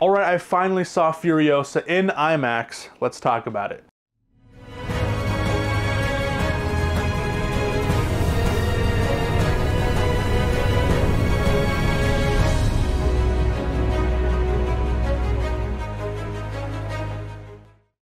All right, I finally saw Furiosa in IMAX. Let's talk about it.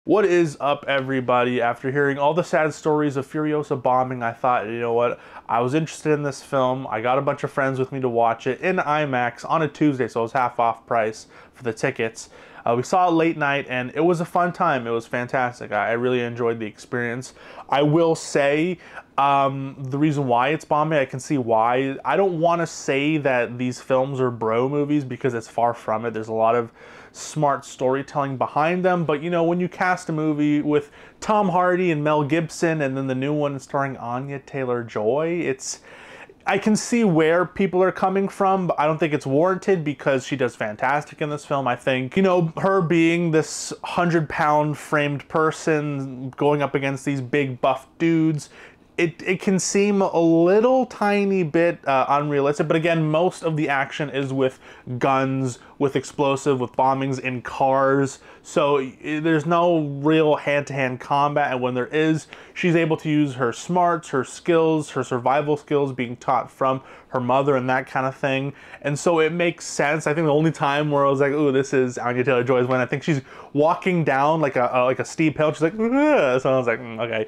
What is up, everybody? After hearing all the sad stories of Furiosa bombing, I thought, you know what? I was interested in this film. I got a bunch of friends with me to watch it in IMAX on a Tuesday, so it was half off price for the tickets. Uh, we saw it late night, and it was a fun time. It was fantastic. I, I really enjoyed the experience. I will say um, the reason why it's bombing, I can see why. I don't want to say that these films are bro movies because it's far from it. There's a lot of smart storytelling behind them. But you know, when you cast a movie with Tom Hardy and Mel Gibson, and then the new one starring Anya Taylor Joy, it's I can see where people are coming from, but I don't think it's warranted because she does fantastic in this film. I think, you know, her being this 100 pound framed person going up against these big buff dudes, it, it can seem a little tiny bit uh, unrealistic, but again, most of the action is with guns, with explosive, with bombings in cars. So there's no real hand-to-hand combat, and when there is, she's able to use her smarts, her skills, her survival skills being taught from her mother and that kind of thing. And so it makes sense. I think the only time where I was like, "Ooh, this is Anya Taylor Joy" is when I think she's walking down like a, a like a steep hill. She's like, Ugh. so I was like, mm, okay.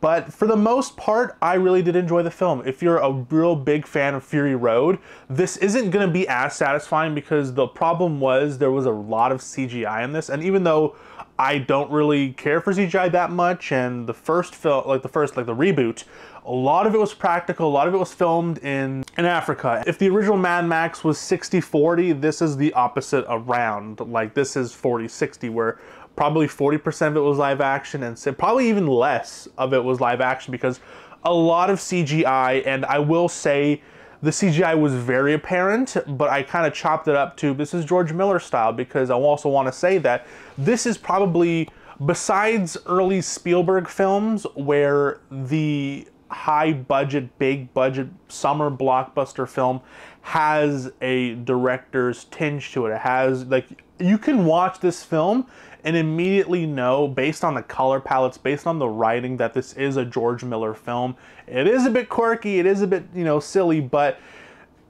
But for the most part, I really did enjoy the film. If you're a real big fan of Fury Road, this isn't going to be as satisfying because the problem was there was a lot of CGI in this. And even though I don't really care for CGI that much, and the first film, like the first, like the reboot, a lot of it was practical, a lot of it was filmed in, in Africa. If the original Mad Max was 60-40, this is the opposite around. Like this is 40-60, where probably 40% of it was live action and probably even less of it was live action because a lot of CGI and I will say the CGI was very apparent, but I kind of chopped it up to this is George Miller style because I also want to say that this is probably besides early Spielberg films where the high budget, big budget summer blockbuster film has a director's tinge to it. It has like you can watch this film and immediately know based on the color palettes, based on the writing that this is a George Miller film. It is a bit quirky, it is a bit, you know, silly, but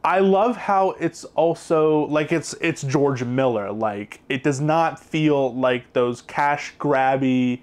I love how it's also like it's it's George Miller. Like it does not feel like those cash grabby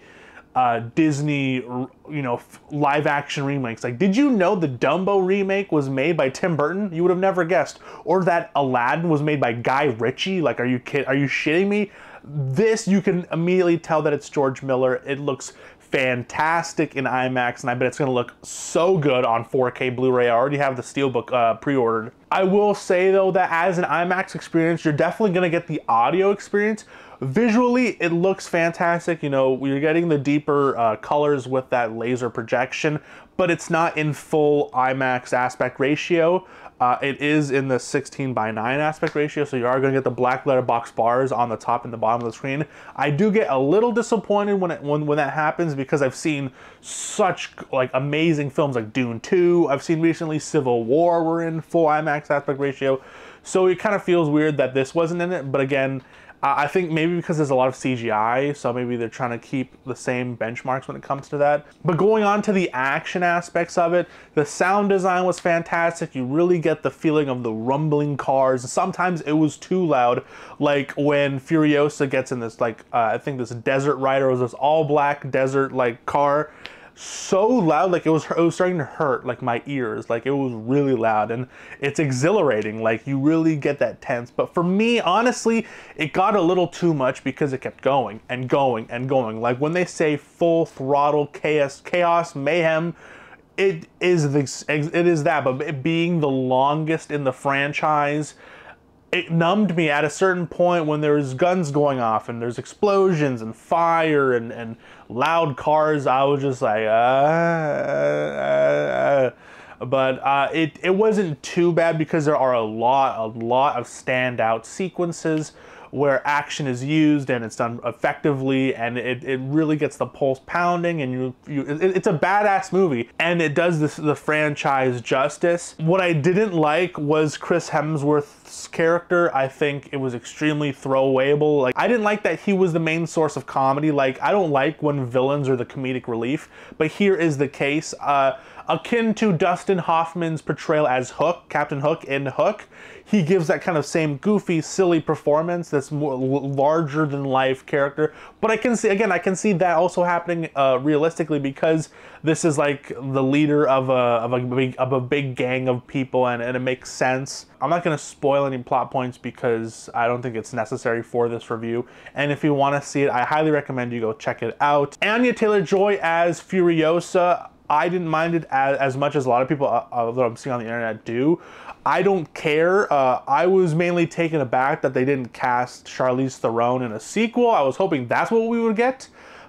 uh, Disney, you know, live action remakes. Like, did you know the Dumbo remake was made by Tim Burton? You would have never guessed. Or that Aladdin was made by Guy Ritchie. Like, are you kid? Are you shitting me? This you can immediately tell that it's George Miller. It looks fantastic in IMAX, and I bet it's going to look so good on 4K Blu-ray. I already have the Steelbook uh, pre-ordered. I will say though that as an IMAX experience, you're definitely going to get the audio experience. Visually, it looks fantastic. You know, you're getting the deeper uh, colors with that laser projection, but it's not in full IMAX aspect ratio. Uh, it is in the 16 by 9 aspect ratio, so you are going to get the black letterbox bars on the top and the bottom of the screen. I do get a little disappointed when it, when, when that happens because I've seen such like amazing films like Dune 2. I've seen recently Civil War were in full IMAX aspect ratio. So it kind of feels weird that this wasn't in it, but again, I think maybe because there's a lot of CGI, so maybe they're trying to keep the same benchmarks when it comes to that. But going on to the action aspects of it, the sound design was fantastic. You really get the feeling of the rumbling cars. Sometimes it was too loud, like when Furiosa gets in this, like, uh, I think this Desert Rider was this all black desert, like, car so loud like it was it was starting to hurt like my ears. Like it was really loud and it's exhilarating. Like you really get that tense. But for me honestly it got a little too much because it kept going and going and going. Like when they say full throttle chaos chaos mayhem it is this it is that. But being the longest in the franchise it numbed me at a certain point when there's guns going off and there's explosions and fire and, and loud cars. I was just like, uh, uh, uh. but uh, it, it wasn't too bad because there are a lot, a lot of standout sequences where action is used and it's done effectively and it, it really gets the pulse pounding and you, you it, it's a badass movie and it does this the franchise justice. What I didn't like was Chris hemsworth's character, I think it was extremely throwawayable. Like I didn't like that he was the main source of comedy. Like I don't like when villains are the comedic relief, but here is the case. Uh, akin to Dustin Hoffman's portrayal as Hook, Captain Hook in Hook. He gives that kind of same goofy, silly performance that's more larger than life character. But I can see again, I can see that also happening uh, realistically because this is like the leader of a of a big of a big gang of people, and, and it makes sense. I'm not going to spoil any plot points because I don't think it's necessary for this review. And if you want to see it, I highly recommend you go check it out. Anya Taylor Joy as Furiosa. I didn't mind it as, as much as a lot of people uh, uh, that I'm seeing on the internet do. I don't care. Uh, I was mainly taken aback that they didn't cast Charlize Theron in a sequel. I was hoping that's what we would get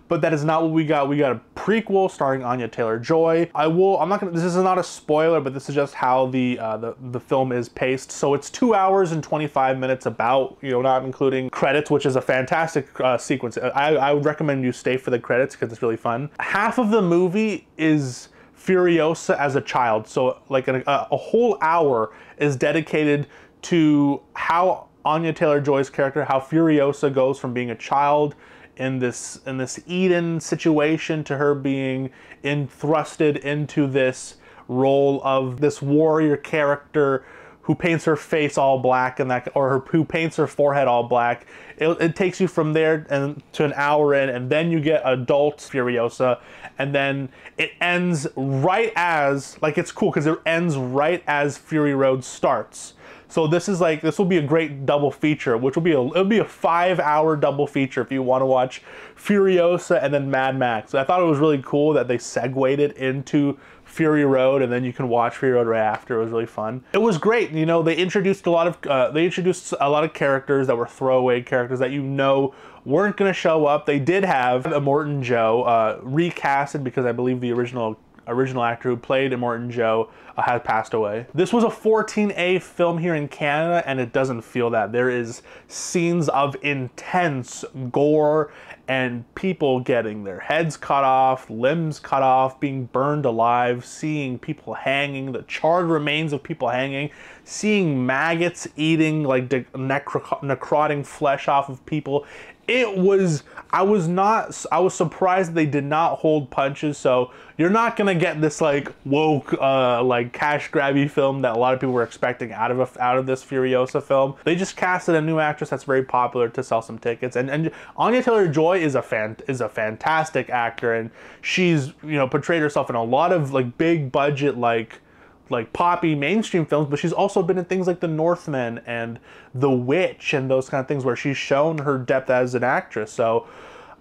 but that is not what we got. We got a prequel starring Anya Taylor-Joy. I will. I'm not gonna. This is not a spoiler, but this is just how the uh, the the film is paced. So it's two hours and 25 minutes, about you know, not including credits, which is a fantastic uh, sequence. I I would recommend you stay for the credits because it's really fun. Half of the movie is. Furiosa as a child. So, like a, a whole hour is dedicated to how Anya Taylor Joy's character, how Furiosa goes from being a child in this in this Eden situation to her being in thrusted into this role of this warrior character who paints her face all black and that or her, who paints her forehead all black. It, it, takes you from there and to an hour in and then you get adult furiosa and then it ends right as like it's cool because it ends right as fury road starts so this is like this will be a great double feature, which will be a it'll be a five hour double feature if you want to watch Furiosa and then Mad Max. I thought it was really cool that they segued it into Fury Road, and then you can watch Fury Road right after. It was really fun. It was great. You know, they introduced a lot of uh, they introduced a lot of characters that were throwaway characters that you know weren't going to show up. They did have Immortan Joe uh, recasted because I believe the original original actor who played Immortan Joe uh, has passed away. This was a 14A film here in Canada, and it doesn't feel that. There is scenes of intense gore and people getting their heads cut off, limbs cut off, being burned alive, seeing people hanging, the charred remains of people hanging, seeing maggots eating like necro- necroting flesh off of people it was I was not I was surprised they did not hold punches. So you're not gonna get this like woke uh, like cash grabby film that a lot of people were expecting out of a, out of this Furiosa film. They just casted a new actress that's very popular to sell some tickets. And and Anya Taylor Joy is a fan is a fantastic actor. And she's you know portrayed herself in a lot of like big budget like like poppy mainstream films, but she's also been in things like The Northman and The Witch and those kind of things where she's shown her depth as an actress. So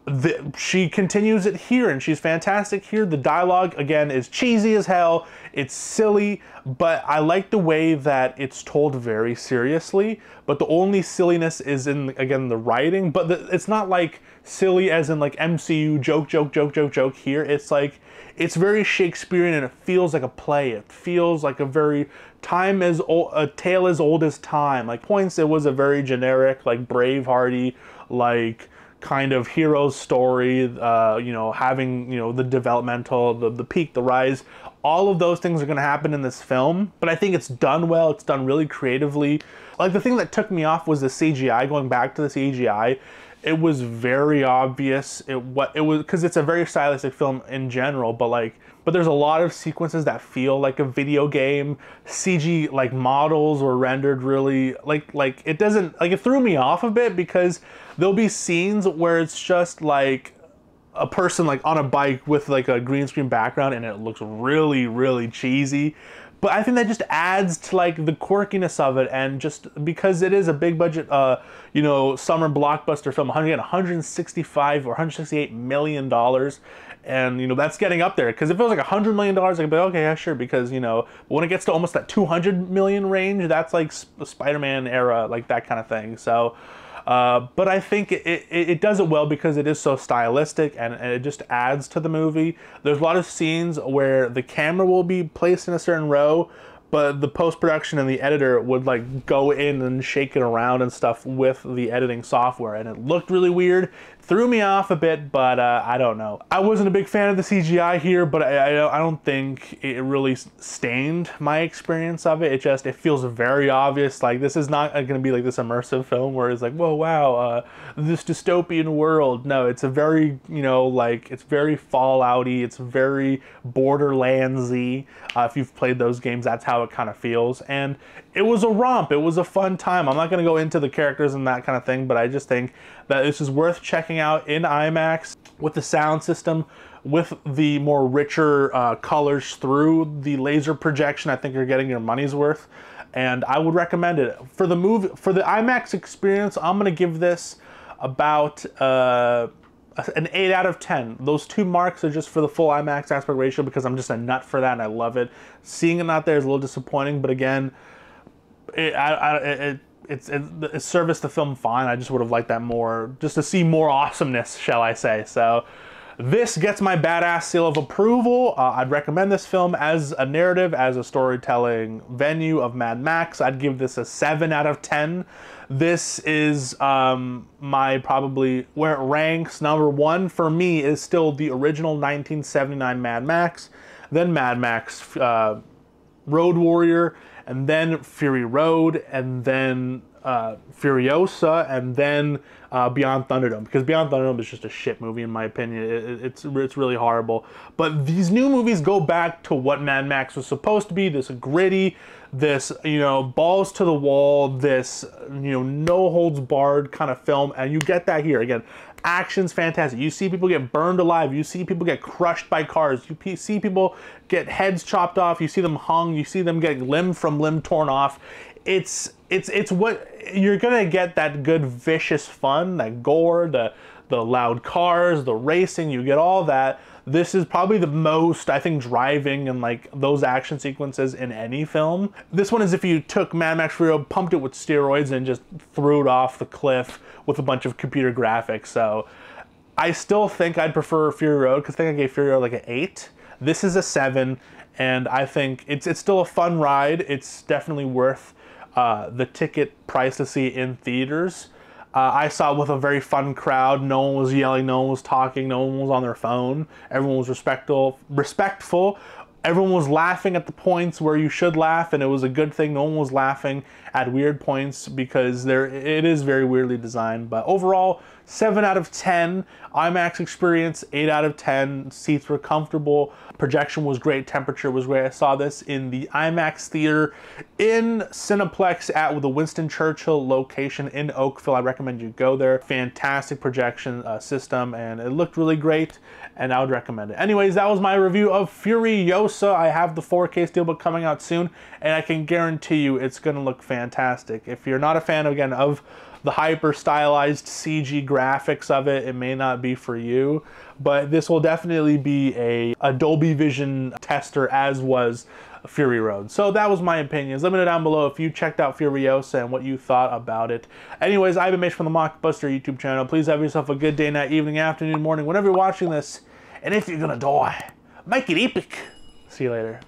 the, she continues it here and she's fantastic here. The dialogue, again, is cheesy as hell. It's silly, but I like the way that it's told very seriously. But the only silliness is in, again, the writing. But the, it's not like silly as in like MCU joke, joke, joke, joke, joke here. It's like, it's very Shakespearean and it feels like a play. It feels like a very time as old, a tale as old as time. Like points, it was a very generic, like Bravehearty, like kind of hero story, uh, you know, having, you know, the developmental, the, the peak, the rise. All of those things are going to happen in this film, but I think it's done well. It's done really creatively. Like the thing that took me off was the CGI, going back to the CGI. It was very obvious. It what it was because it's a very stylistic film in general, but like but there's a lot of sequences that feel like a video game. CG like models were rendered really like like it doesn't like it threw me off a bit because there'll be scenes where it's just like a person like on a bike with like a green screen background and it looks really really cheesy but I think that just adds to like the quirkiness of it, and just because it is a big budget, uh, you know, summer blockbuster film, 165 or 168 million dollars, and you know that's getting up there. Because if it was like 100 million dollars, I'd be like, okay, yeah, sure. Because you know, when it gets to almost that 200 million range, that's like the Spider-Man era, like that kind of thing. So. Uh, but I think it, it, it, does it well because it is so stylistic and, and, it just adds to the movie. There's a lot of scenes where the camera will be placed in a certain row, but the post production and the editor would like go in and shake it around and stuff with the editing software, and it looked really weird. Threw me off a bit, but uh, I don't know. I wasn't a big fan of the CGI here, but I, I, don't think it really stained my experience of it. It just it feels very obvious. Like this is not going to be like this immersive film where it's like, whoa, wow, uh, this dystopian world. No, it's a very you know like it's very Fallouty. It's very Borderlandsy. Uh, if you've played those games, that's how it kind of feels. And it was a romp. It was a fun time. I'm not going to go into the characters and that kind of thing, but I just think that this is worth checking out in IMAX with the sound system, with the more richer uh, colors through the laser projection. I think you're getting your money's worth, and I would recommend it for the movie for the IMAX experience. I'm gonna give this about. Uh, an 8 out of 10. Those two marks are just for the full IMAX aspect ratio because I'm just a nut for that and I love it. Seeing it not there is a little disappointing, but again, it, I, I, it, it's it, serviced the film fine. I just would have liked that more, just to see more awesomeness, shall I say. So this gets my badass seal of approval. Uh, I'd recommend this film as a narrative, as a storytelling venue of Mad Max. I'd give this a 7 out of 10. This is um, my probably where it ranks. Number one for me is still the original 1979 Mad Max, then Mad Max uh, Road Warrior, and then Fury Road, and then uh, Furiosa, and then uh, Beyond Thunderdome. Because Beyond Thunderdome is just a shit movie in my opinion. It, it's it's really horrible. But these new movies go back to what Mad Max was supposed to be. This gritty, this you know balls to the wall, this you know no holds barred kind of film, and you get that here again. Action's fantastic. You see people get burned alive. You see people get crushed by cars. You see people get heads chopped off. You see them hung. You see them getting limb from limb torn off. It's it's it's what you're gonna get that good vicious fun, that gore, the the loud cars, the racing. You get all that. This is probably the most, I think, driving and like those action sequences in any film. This one is if you took Mad Max Fury Road, pumped it with steroids, and just threw it off the cliff with a bunch of computer graphics. So I still think I'd prefer Fury Road because I think I gave Fury Road like an eight. This is a seven, and I think it's it's still a fun ride. It's definitely worth uh, the ticket price to see in theaters. Uh, I saw with a very fun crowd. No one was yelling, no one was talking, no one was on their phone. Everyone was respectful. Respectful. Everyone was laughing at the points where you should laugh, and it was a good thing. No one was laughing at weird points because there it is very weirdly designed. But overall, 7 out of 10. IMAX experience, 8 out of 10. Seats were comfortable. Projection was great. Temperature was great. I saw this in the IMAX theater in Cineplex at the Winston Churchill location in Oakville. I recommend you go there. Fantastic projection uh, system and it looked really great and I would recommend it. Anyways, that was my review of Furiosa. I have the 4K steelbook coming out soon and I can guarantee you it's going to look fantastic. If you're not a fan, again, of the hyper stylized CG graphics of it, it may not be for you, but this will definitely be a, a Dolby Vision tester as was Fury Road. So that was my opinions. Let me know down below if you checked out Furiosa and what you thought about it. Anyways, I've been Mitch from the Mockbuster YouTube channel. Please have yourself a good day, night, evening, afternoon, morning, whenever you're watching this. And if you're gonna die, make it epic. See you later.